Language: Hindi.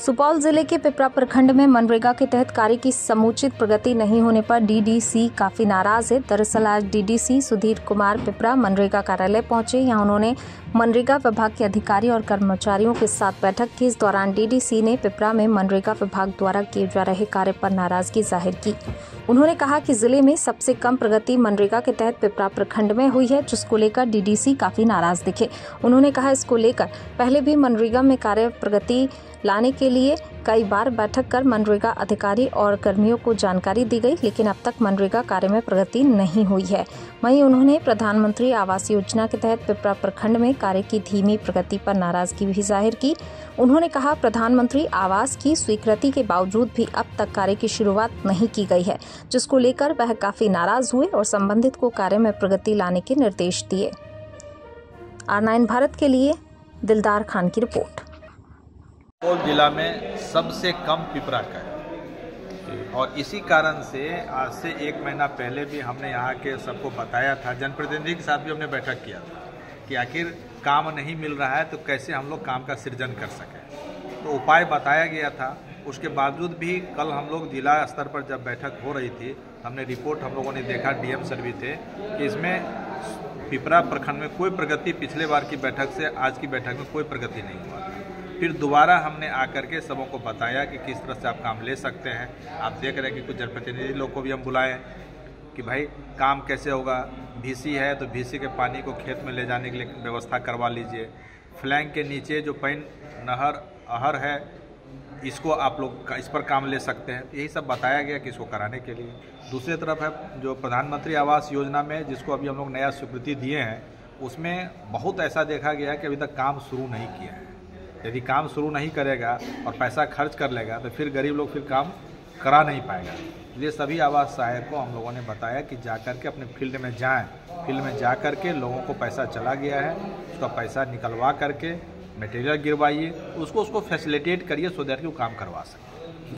सुपौल ज़िले के पिपरा प्रखंड में मनरेगा के तहत कार्य की समुचित प्रगति नहीं होने पर डीडीसी काफ़ी नाराज़ है। दरअसल आज डीडीसी सुधीर कुमार पिपरा मनरेगा कार्यालय पहुँचे। यहाँ उन्होंने मनरेगा विभाग के अधिकारी और कर्मचारियों के साथ बैठक की। इस दौरान डीडीसी ने पिपरा में मनरेगा विभाग द्वारा किए जा रहे कार्य पर नाराज़गी ज़ाहिर की। उन्होंने कहा कि ज़िले में सबसे कम प्रगति मनरेगा के तहत पिपरा प्रखंड में हुई है, जिसको लेकर डीडीसी काफ़ी नाराज़ दिखे। उन्होंने कहा, इसको लेकर पहले भी मनरेगा में कार्य प्रगति लाने के लिए कई बार बैठक कर मनरेगा अधिकारी और कर्मियों को जानकारी दी गई, लेकिन अब तक मनरेगा कार्य में प्रगति नहीं हुई है। वहीं उन्होंने प्रधानमंत्री आवास योजना के तहत पिपरा प्रखंड में कार्य की धीमी प्रगति पर नाराज़गी भी ज़ाहिर की। उन्होंने कहा, प्रधानमंत्री आवास की स्वीकृति के बावजूद भी अब तक कार्य की शुरुआत नहीं की गई है, जिसको लेकर वह काफ़ी नाराज़ हुए और संबंधित को कार्य में प्रगति लाने के निर्देश दिए। आर भारत के लिए, दिलदार खान की रिपोर्ट। सुपौल जिला में सबसे कम पिपरा का है। और इसी कारण से आज से एक महीना पहले भी हमने यहाँ के सबको बताया था, जनप्रतिनिधि के साथ भी हमने बैठक किया था कि आखिर काम नहीं मिल रहा है तो कैसे हम लोग काम का सृजन कर सकें। तो उपाय बताया गया था। उसके बावजूद भी कल हम लोग जिला स्तर पर जब बैठक हो रही थी, हमने रिपोर्ट हम लोगों ने देखा, डीएम सर भी थे, कि इसमें पिपरा प्रखंड में कोई प्रगति पिछले बार की बैठक से आज की बैठक में कोई प्रगति नहीं हुआ फिर दोबारा हमने आकर के सबों को बताया कि किस तरह से आप काम ले सकते हैं। आप देख रहे हैं कि कुछ जनप्रतिनिधि लोग को भी हम बुलाए कि भाई, काम कैसे होगा? भीसी है तो भीसी के पानी को खेत में ले जाने के लिए व्यवस्था करवा लीजिए। फ्लैंक के नीचे जो पैन नहर, अहर है, इसको आप लोग इस पर काम ले सकते हैं। यही सब बताया गया कि इसको कराने के लिए। दूसरी तरफ़ है जो प्रधानमंत्री आवास योजना में जिसको अभी हम लोग नया स्वीकृति दिए हैं, उसमें बहुत ऐसा देखा गया कि अभी तक काम शुरू नहीं किया है। यदि काम शुरू नहीं करेगा और पैसा खर्च कर लेगा तो फिर गरीब लोग फिर काम करा नहीं पाएगा। ये सभी आवास सहायक को हम लोगों ने बताया कि जा कर के अपने फ़ील्ड में जाएँ। फ़ील्ड में जा कर के लोगों को पैसा चला गया है, उसका पैसा निकलवा करके मटेरियल गिरवाइए, उसको उसको फैसिलिटेट करिए सो दैट कि वो काम करवा सकें।